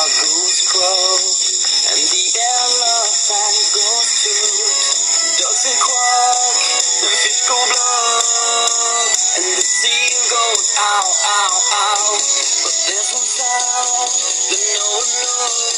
quo, and the elephant goes to ducks and quack, and fish go bluff, and the seal goes ow, ow, ow. But there's one sound that no one knows.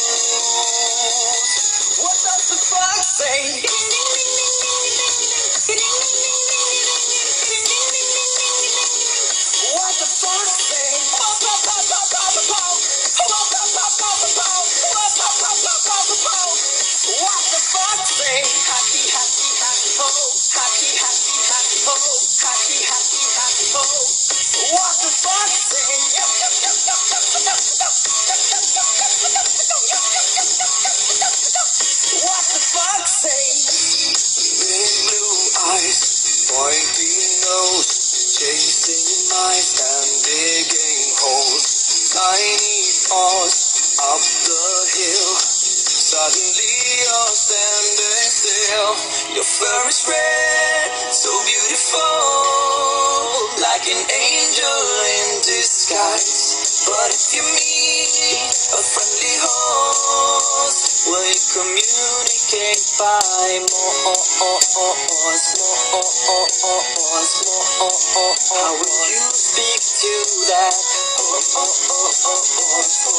Happy, happy, ho. Happy, happy, happy ho. What the fox say? Yup, yup, yup, yup, yup, yup, yup, yup. Yup, yup, yup, yup, yup, yup, yup, yup, yup, yup, yup, yup, yup. What the say? Big blue eyes, pointing nose, chasing mice and digging holes. Tiny paws up the hill. Suddenly you're standing still. Your fur is red, so beautiful, like an angel in disguise. But if you meet a friendly host, will you communicate by more? How will you speak to that? Oh, oh, oh,